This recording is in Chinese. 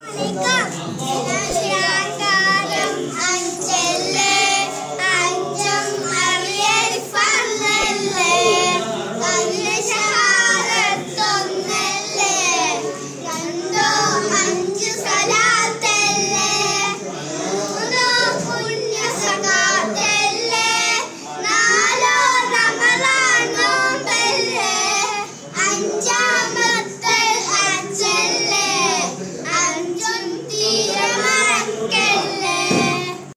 我没干没